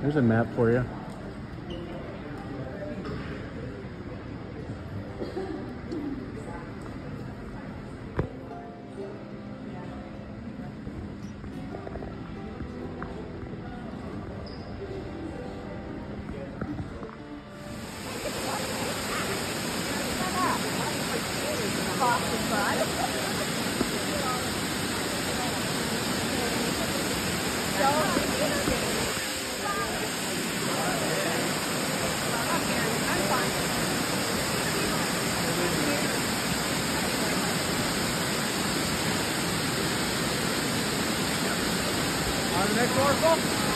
Here's a map for you. On the megtartok.